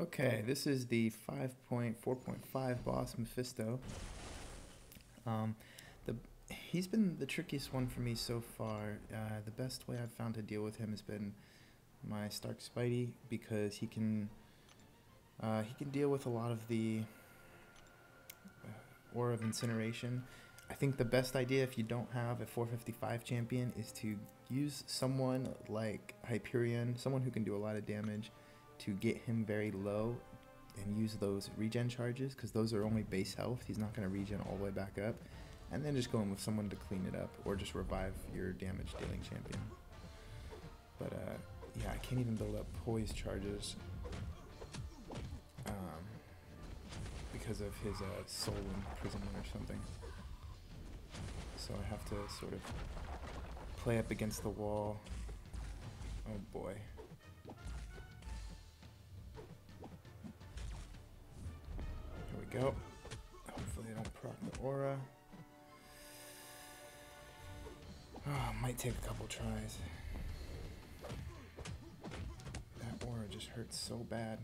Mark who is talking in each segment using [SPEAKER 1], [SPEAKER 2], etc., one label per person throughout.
[SPEAKER 1] Okay, this is the 5.4.5 boss Mephisto. Um, the he's been the trickiest one for me so far. Uh, the best way I've found to deal with him has been my Stark Spidey because he can uh, he can deal with a lot of the uh, aura of incineration. I think the best idea if you don't have a 455 champion is to use someone like Hyperion, someone who can do a lot of damage, to get him very low and use those regen charges because those are only base health. He's not going to regen all the way back up. And then just go in with someone to clean it up or just revive your damage dealing champion. But uh, yeah, I can't even build up poise charges um, because of his uh, soul imprisonment or something. So I have to sort of play up against the wall. Oh boy. Go. Hopefully I don't proc the aura. Oh, might take a couple tries. That aura just hurts so bad.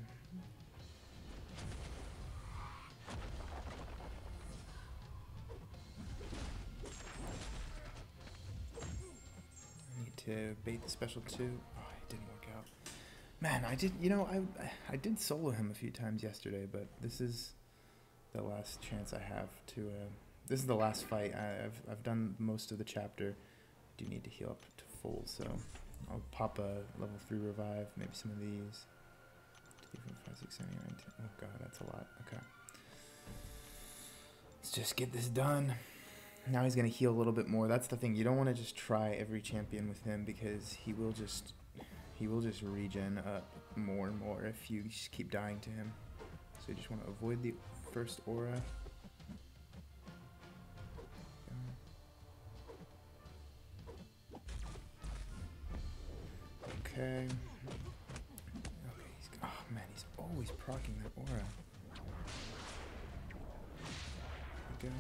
[SPEAKER 1] I need to bait the special too. Oh, it didn't work out. Man, I did. You know, I I did solo him a few times yesterday, but this is the last chance I have to. Uh, this is the last fight. I, I've I've done most of the chapter. Do need to heal up to full, so I'll pop a level three revive. Maybe some of these. Two, four, five, six, seven, eight, nine, ten. Oh god, that's a lot. Okay. Let's just get this done. Now he's gonna heal a little bit more. That's the thing. You don't want to just try every champion with him because he will just he will just regen up more and more if you just keep dying to him. So you just want to avoid the first aura. Okay. Okay, he's, oh man, he's always procking that aura. We go.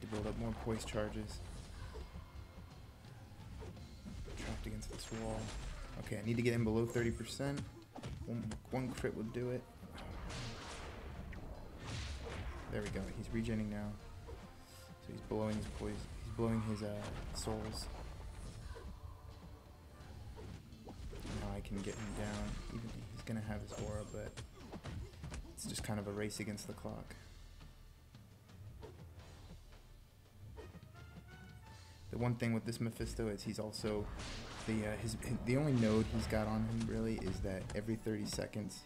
[SPEAKER 1] Need to build up more poise charges. Trapped against this wall. Okay, I need to get him below 30%. One, one crit would do it. There we go. He's regenning now. So he's blowing his poise. He's blowing his uh, souls. Now I can get him down. Even he's gonna have his aura, but it's just kind of a race against the clock. One thing with this Mephisto is he's also the uh, his the only node he's got on him really is that every 30 seconds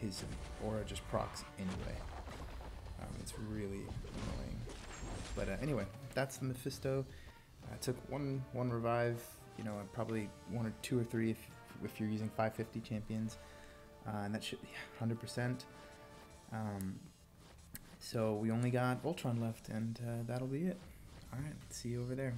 [SPEAKER 1] his aura just procs anyway. Um, it's really annoying. But uh, anyway, that's the Mephisto. I took one one revive. You know, probably one or two or three if if you're using 550 champions, uh, and that should yeah, 100%. Um, so we only got Voltron left, and uh, that'll be it. All right, see you over there.